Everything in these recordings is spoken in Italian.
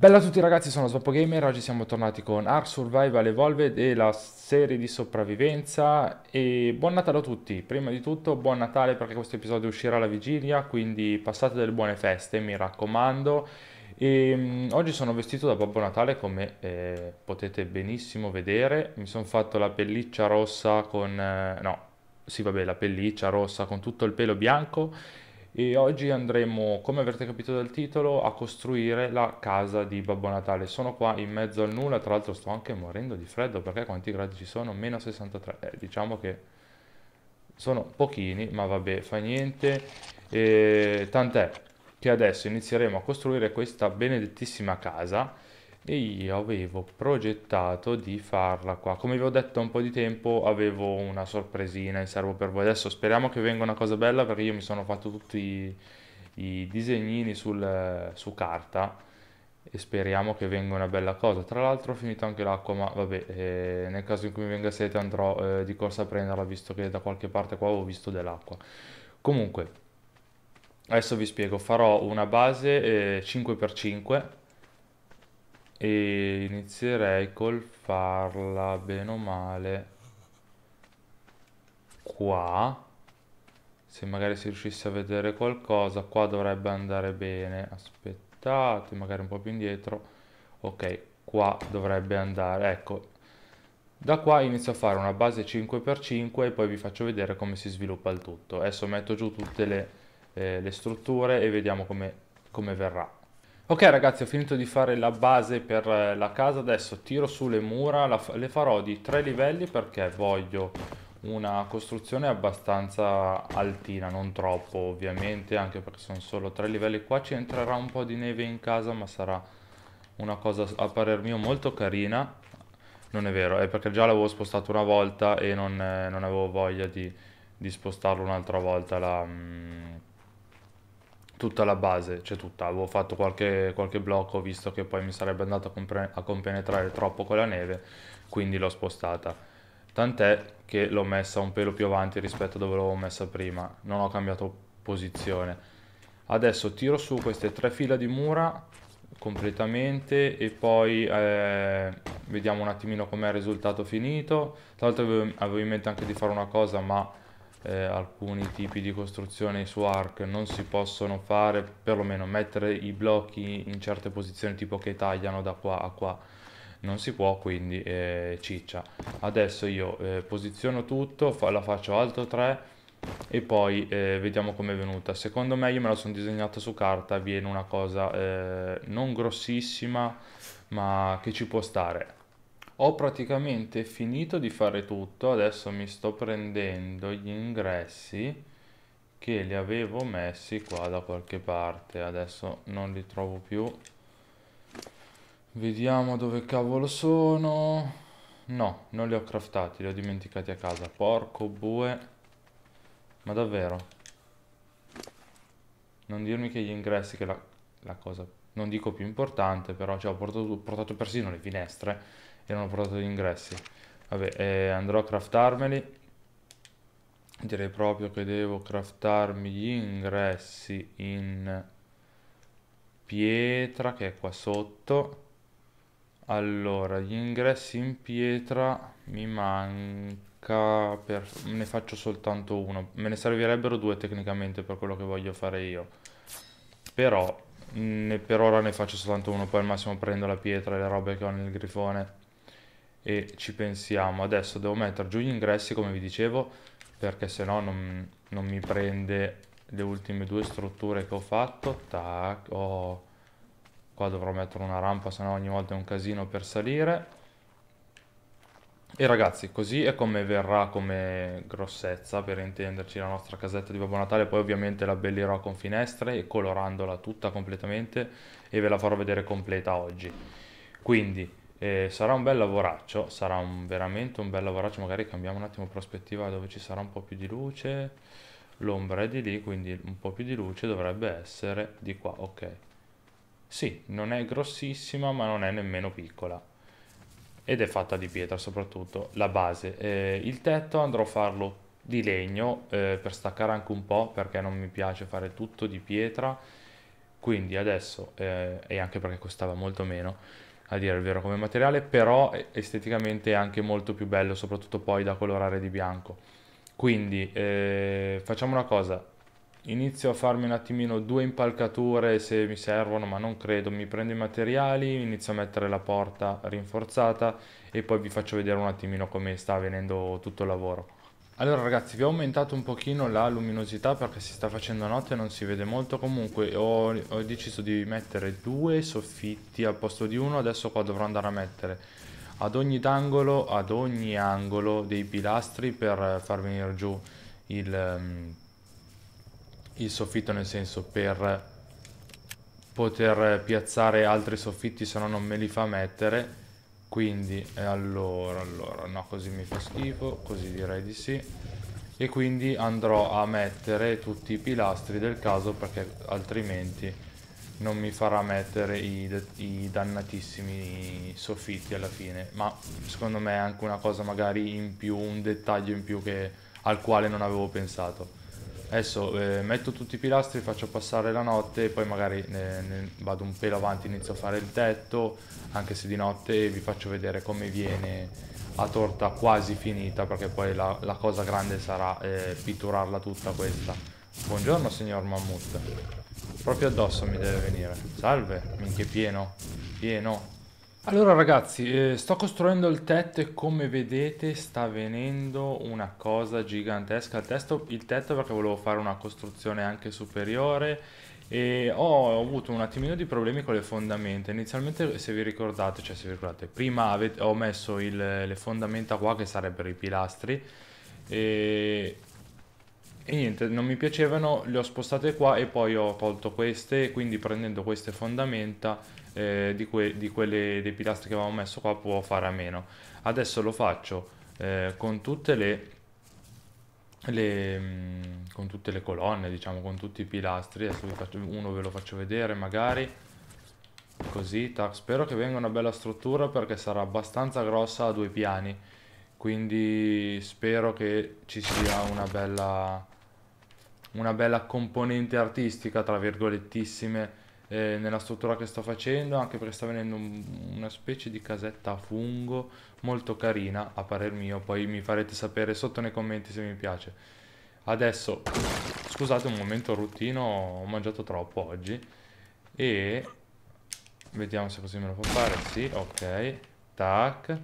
Bella a tutti ragazzi, sono Swappo Gamer, oggi siamo tornati con Ark Survival Evolved e la serie di sopravvivenza. E buon Natale a tutti, prima di tutto buon Natale perché questo episodio uscirà alla vigilia, quindi passate delle buone feste, mi raccomando. E, um, oggi sono vestito da Babbo Natale come eh, potete benissimo vedere, mi sono fatto la pelliccia rossa con, eh, no, sì vabbè la pelliccia rossa con tutto il pelo bianco e oggi andremo, come avrete capito dal titolo, a costruire la casa di Babbo Natale. Sono qua in mezzo al nulla, tra l'altro sto anche morendo di freddo perché quanti gradi ci sono? Meno 63, eh, diciamo che sono pochini, ma vabbè, fa niente. E, tant'è che adesso inizieremo a costruire questa benedettissima casa e io avevo progettato di farla qua. Come vi ho detto un po' di tempo avevo una sorpresina in serbo per voi. Adesso speriamo che venga una cosa bella perché io mi sono fatto tutti i, i disegnini sul, su carta e speriamo che venga una bella cosa. Tra l'altro ho finito anche l'acqua, ma vabbè, eh, nel caso in cui mi venga sete andrò eh, di corsa a prenderla visto che da qualche parte qua ho visto dell'acqua. Comunque, adesso vi spiego, farò una base eh, 5x5 e inizierei col farla bene o male qua. Se magari si riuscisse a vedere qualcosa qua dovrebbe andare bene. Aspettate magari un po' più indietro. Ok qua dovrebbe andare. Ecco da qua inizio a fare una base 5x5 e poi vi faccio vedere come si sviluppa il tutto. Adesso metto giù tutte le, eh, le strutture e vediamo come, come verrà Ok ragazzi ho finito di fare la base per eh, la casa, adesso tiro su le mura, le farò di tre livelli perché voglio una costruzione abbastanza altina, non troppo ovviamente, anche perché sono solo tre livelli. Qua ci entrerà un po' di neve in casa ma sarà una cosa a parer mio molto carina. Non è vero, è perché già l'avevo spostato una volta e non, eh, non avevo voglia di, di spostarlo un'altra volta la... Mm, tutta la base, cioè tutta, avevo fatto qualche, qualche blocco visto che poi mi sarebbe andato a, a compenetrare troppo con la neve, quindi l'ho spostata. Tant'è che l'ho messa un pelo più avanti rispetto a dove l'avevo messa prima, non ho cambiato posizione. Adesso tiro su queste tre fila di mura completamente e poi eh, vediamo un attimino com'è il risultato finito. Tra l'altro avevo in mente anche di fare una cosa ma eh, alcuni tipi di costruzioni su Arc non si possono fare, perlomeno mettere i blocchi in certe posizioni tipo che tagliano da qua a qua. Non si può quindi eh, ciccia. Adesso io eh, posiziono tutto fa, la faccio alto 3 e poi eh, vediamo è venuta. Secondo me io me la sono disegnata su carta viene una cosa eh, non grossissima ma che ci può stare ho praticamente finito di fare tutto, adesso mi sto prendendo gli ingressi che li avevo messi qua da qualche parte, adesso non li trovo più. Vediamo dove cavolo sono. No, non li ho craftati, li ho dimenticati a casa. Porco bue. Ma davvero? Non dirmi che gli ingressi, che la, la cosa, non dico più importante, però cioè, ho portato, portato persino le finestre e non ho portato gli ingressi. Vabbè eh, andrò a craftarmeli. Direi proprio che devo craftarmi gli ingressi in pietra che è qua sotto. Allora gli ingressi in pietra mi manca per... ne faccio soltanto uno. Me ne servirebbero due tecnicamente per quello che voglio fare io. Però ne, per ora ne faccio soltanto uno poi al massimo prendo la pietra e le robe che ho nel grifone e ci pensiamo. Adesso devo mettere giù gli ingressi come vi dicevo perché se no non, non mi prende le ultime due strutture che ho fatto. Tac, oh. Qua dovrò mettere una rampa se no ogni volta è un casino per salire. E ragazzi, così è come verrà come grossezza, per intenderci, la nostra casetta di Babbo Natale. Poi ovviamente la abbellirò con finestre e colorandola tutta completamente e ve la farò vedere completa oggi. Quindi e sarà un bel lavoraccio, sarà un, veramente un bel lavoraccio, magari cambiamo un attimo prospettiva dove ci sarà un po' più di luce, l'ombra è di lì, quindi un po' più di luce dovrebbe essere di qua, ok. Sì, non è grossissima ma non è nemmeno piccola ed è fatta di pietra soprattutto, la base. Eh, il tetto andrò a farlo di legno eh, per staccare anche un po' perché non mi piace fare tutto di pietra quindi adesso, eh, e anche perché costava molto meno, a dire il vero come materiale, però esteticamente è anche molto più bello, soprattutto poi da colorare di bianco. Quindi eh, facciamo una cosa, inizio a farmi un attimino due impalcature se mi servono, ma non credo, mi prendo i materiali, inizio a mettere la porta rinforzata e poi vi faccio vedere un attimino come sta avvenendo tutto il lavoro. Allora ragazzi vi ho aumentato un pochino la luminosità perché si sta facendo notte e non si vede molto. Comunque ho, ho, deciso di mettere due soffitti al posto di uno. Adesso qua dovrò andare a mettere ad ogni angolo, ad ogni angolo dei pilastri per far venire giù il, um, il soffitto nel senso per poter piazzare altri soffitti se no non me li fa mettere. Quindi allora allora no così mi fa schifo così direi di sì. E quindi andrò a mettere tutti i pilastri del caso perché altrimenti non mi farà mettere i, i dannatissimi soffitti alla fine. Ma secondo me è anche una cosa magari in più un dettaglio in più che, al quale non avevo pensato adesso eh, metto tutti i pilastri faccio passare la notte e poi magari ne, ne vado un pelo avanti inizio a fare il tetto anche se di notte vi faccio vedere come viene a torta quasi finita perché poi la, la cosa grande sarà eh, pitturarla tutta questa. Buongiorno signor Mammut. Proprio addosso mi deve venire. Salve minchia pieno pieno allora ragazzi eh, sto costruendo il tetto e come vedete sta venendo una cosa gigantesca. Il, testo, il tetto perché volevo fare una costruzione anche superiore. E ho avuto un attimino di problemi con le fondamenta. Inizialmente, se vi ricordate, cioè se vi ricordate, prima avete, ho messo il, le fondamenta qua che sarebbero i pilastri. E, e niente, non mi piacevano, le ho spostate qua e poi ho tolto queste, quindi prendendo queste fondamenta eh, di, que, di quelle dei pilastri che avevamo messo qua può fare a meno. Adesso lo faccio eh, con tutte le le, mm, con tutte le colonne, diciamo, con tutti i pilastri. Adesso faccio, uno ve lo faccio vedere magari. Così, tac. spero che venga una bella struttura perché sarà abbastanza grossa a due piani. Quindi spero che ci sia una bella, una bella componente artistica, tra virgolettissime, eh, nella struttura che sto facendo, anche perché sta venendo un, una specie di casetta a fungo molto carina a parer mio, poi mi farete sapere sotto nei commenti se mi piace. Adesso, scusate un momento routine, ho mangiato troppo oggi. E vediamo se così me lo fa fare, sì, ok, tac,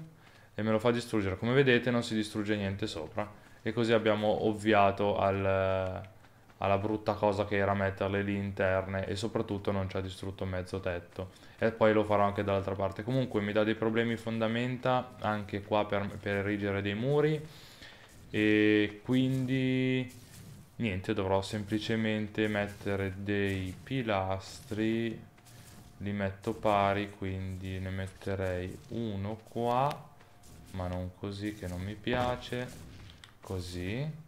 e me lo fa distruggere. Come vedete non si distrugge niente sopra. E così abbiamo ovviato al alla brutta cosa che era metterle lì interne e soprattutto non ci ha distrutto mezzo tetto. E poi lo farò anche dall'altra parte. Comunque mi dà dei problemi fondamenta anche qua per, per erigere dei muri. E quindi niente dovrò semplicemente mettere dei pilastri. Li metto pari quindi ne metterei uno qua ma non così che non mi piace. Così.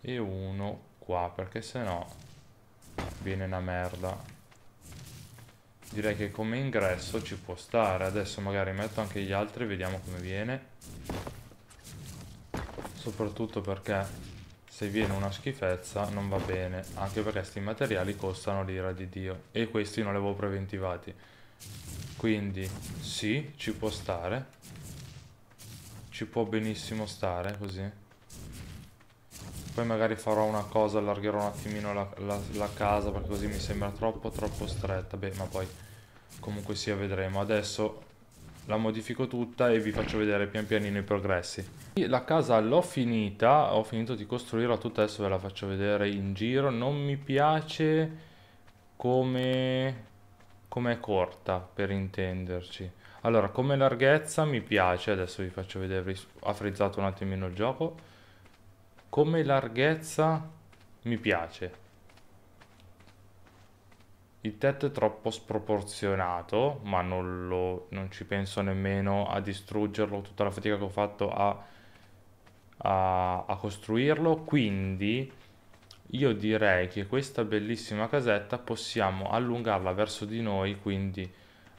E uno qua perché se no viene una merda. Direi che come ingresso ci può stare. Adesso magari metto anche gli altri vediamo come viene. Soprattutto perché se viene una schifezza non va bene anche perché questi materiali costano l'ira di dio e questi non li avevo preventivati. Quindi sì ci può stare. Ci può benissimo stare così poi magari farò una cosa, allargherò un attimino la, la, la casa perché così mi sembra troppo troppo stretta. Beh, ma poi comunque sia vedremo. Adesso la modifico tutta e vi faccio vedere pian pianino i progressi. La casa l'ho finita, ho finito di costruirla tutta, adesso ve la faccio vedere in giro. Non mi piace come, come è corta, per intenderci. Allora, come larghezza mi piace, adesso vi faccio vedere, ho frizzato un attimino il gioco come larghezza mi piace. Il tetto è troppo sproporzionato, ma non, lo, non ci penso nemmeno a distruggerlo, tutta la fatica che ho fatto a, a, a costruirlo, quindi io direi che questa bellissima casetta possiamo allungarla verso di noi, quindi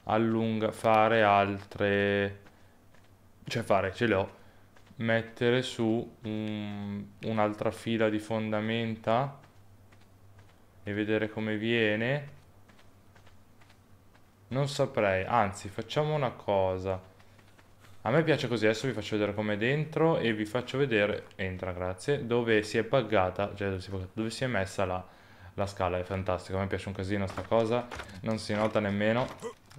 allunga, fare altre, cioè fare, ce le ho, mettere su un, un'altra fila di fondamenta e vedere come viene Non saprei, anzi facciamo una cosa. A me piace così, adesso vi faccio vedere com'è dentro e vi faccio vedere, entra grazie, dove si è buggata, cioè dove si è, dove si è messa la, la scala, è fantastica, a me piace un casino sta cosa, non si nota nemmeno,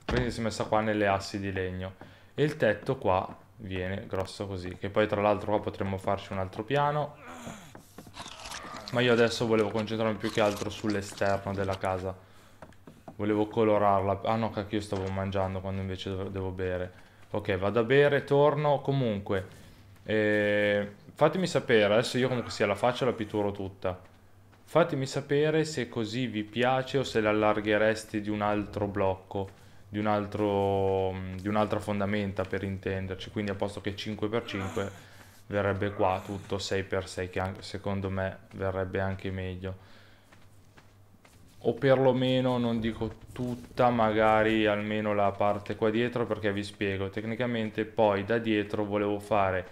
quindi si è messa qua nelle assi di legno. E il tetto qua viene grosso così, che poi tra l'altro qua potremmo farci un altro piano, ma io adesso volevo concentrarmi più che altro sull'esterno della casa. Volevo colorarla. Ah no, cacchio, io stavo mangiando quando invece devo bere. Ok, vado a bere, torno. Comunque, eh, fatemi sapere. Adesso io comunque sia la faccia la pitturo tutta. Fatemi sapere se così vi piace o se l'allargheresti di un altro blocco, di, un altro, di un'altra fondamenta per intenderci. Quindi a posto che 5x5 verrebbe qua tutto 6x6 che anche, secondo me verrebbe anche meglio o perlomeno non dico tutta magari almeno la parte qua dietro perché vi spiego tecnicamente poi da dietro volevo fare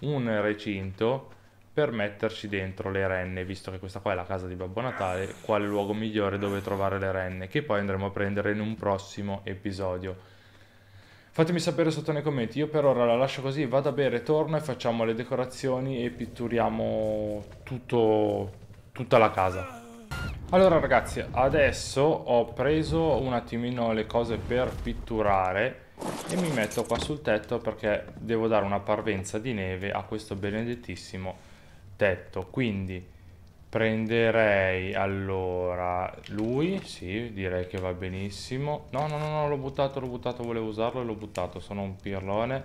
un recinto per metterci dentro le renne visto che questa qua è la casa di Babbo Natale quale luogo migliore dove trovare le renne che poi andremo a prendere in un prossimo episodio Fatemi sapere sotto nei commenti, io per ora la lascio così, vado a bere, torno e facciamo le decorazioni e pitturiamo tutto, tutta la casa. Allora ragazzi, adesso ho preso un attimino le cose per pitturare e mi metto qua sul tetto perché devo dare una parvenza di neve a questo benedettissimo tetto. Quindi Prenderei allora lui, sì, direi che va benissimo. No, no, no, no, l'ho buttato, l'ho buttato, volevo usarlo e l'ho buttato, sono un pirlone.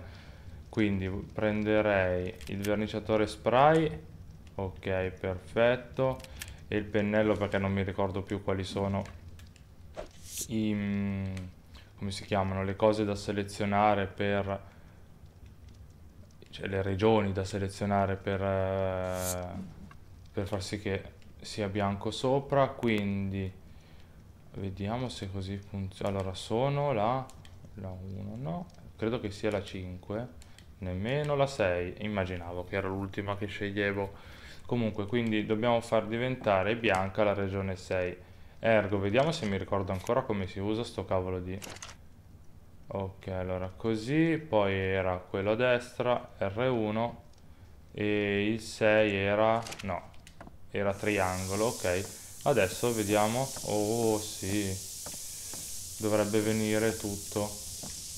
Quindi prenderei il verniciatore spray, ok, perfetto. E il pennello perché non mi ricordo più quali sono i... Mm, come si chiamano? Le cose da selezionare per... Cioè le regioni da selezionare per... Eh, per far sì che sia bianco sopra quindi vediamo se così funziona allora sono la, la 1 no credo che sia la 5 nemmeno la 6 immaginavo che era l'ultima che sceglievo. Comunque quindi dobbiamo far diventare bianca la regione 6 ergo vediamo se mi ricordo ancora come si usa sto cavolo di ok allora così poi era quello a destra R1 e il 6 era no era triangolo, ok. Adesso vediamo, oh sì, dovrebbe venire tutto,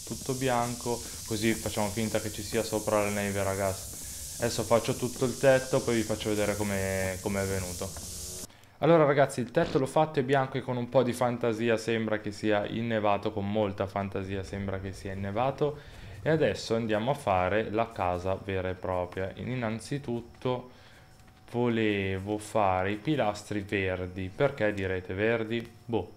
tutto bianco, così facciamo finta che ci sia sopra la neve ragazzi. Adesso faccio tutto il tetto, poi vi faccio vedere come com è venuto. Allora ragazzi il tetto l'ho fatto è bianco e con un po' di fantasia sembra che sia innevato, con molta fantasia sembra che sia innevato e adesso andiamo a fare la casa vera e propria. Innanzitutto volevo fare i pilastri verdi. Perché direte verdi? Boh,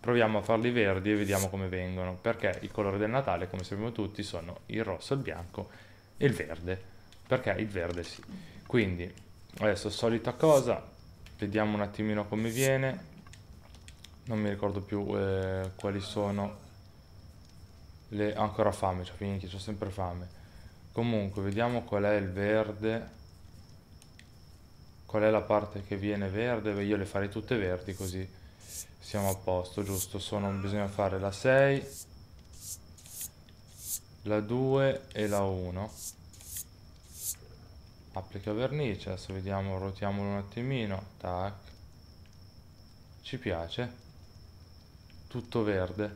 proviamo a farli verdi e vediamo come vengono. Perché i colori del Natale, come sappiamo tutti, sono il rosso, il bianco e il verde. Perché il verde sì. Quindi, adesso solita cosa, vediamo un attimino come viene. Non mi ricordo più eh, quali sono le... ancora fame, cioè finiti, ho sempre fame. Comunque, vediamo qual è il verde qual è la parte che viene verde? Beh, io le farei tutte verdi così siamo a posto, giusto? Sono, bisogna fare la 6, la 2 e la 1. Applica vernice, adesso vediamo, ruotiamolo un attimino, tac. Ci piace. Tutto verde,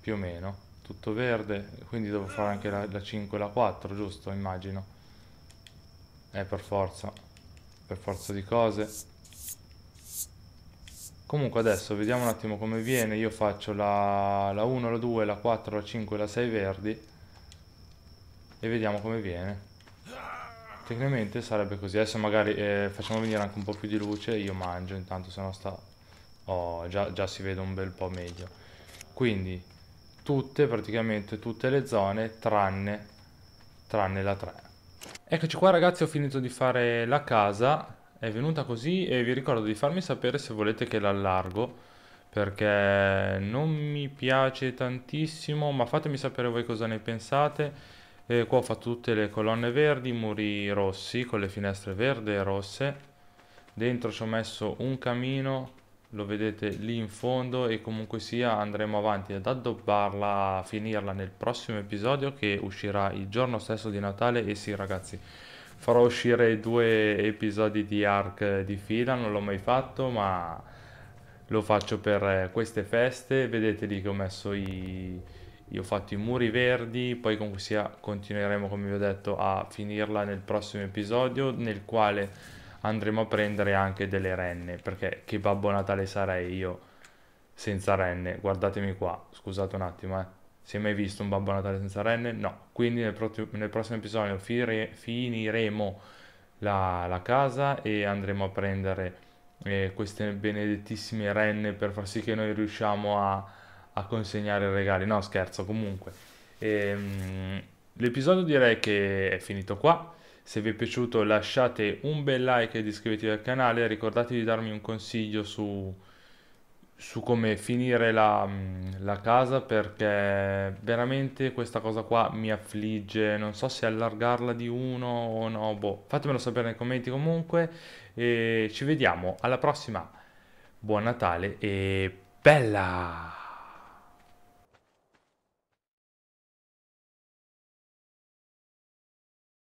più o meno. Tutto verde, quindi devo fare anche la, la 5 e la 4, giusto? Immagino. Eh, per forza per forza di cose comunque adesso vediamo un attimo come viene io faccio la, la 1, la 2, la 4, la 5 la 6 verdi e vediamo come viene tecnicamente sarebbe così. Adesso magari eh, facciamo venire anche un po' più di luce io mangio intanto se no sta oh, già, già si vede un bel po' meglio. Quindi tutte praticamente tutte le zone tranne tranne la 3 Eccoci qua ragazzi, ho finito di fare la casa, è venuta così e vi ricordo di farmi sapere se volete che l'allargo perché non mi piace tantissimo, ma fatemi sapere voi cosa ne pensate. E qua ho fatto tutte le colonne verdi, muri rossi con le finestre verde e rosse. Dentro ci ho messo un camino lo vedete lì in fondo e comunque sia andremo avanti ad addobbarla, a finirla nel prossimo episodio che uscirà il giorno stesso di Natale. E sì ragazzi farò uscire due episodi di Ark di fila, non l'ho mai fatto ma lo faccio per queste feste, vedete lì che ho messo i... Io ho fatto i muri verdi, poi comunque sia continueremo come vi ho detto a finirla nel prossimo episodio nel quale andremo a prendere anche delle renne, perché che Babbo Natale sarei io senza renne? Guardatemi qua, scusate un attimo, eh. Si è mai visto un Babbo Natale senza renne? No. Quindi nel, pro- nel prossimo episodio fire- finiremo la, la, casa e andremo a prendere eh, queste benedettissime renne per far sì che noi riusciamo a, a consegnare regali. No, scherzo, comunque. Ehm, l'episodio direi che è finito qua. Se vi è piaciuto lasciate un bel like ed iscrivetevi al canale, ricordatevi di darmi un consiglio su, su come finire la, la, casa perché veramente questa cosa qua mi affligge, non so se allargarla di uno o no, boh, fatemelo sapere nei commenti comunque e ci vediamo alla prossima, buon Natale e bella!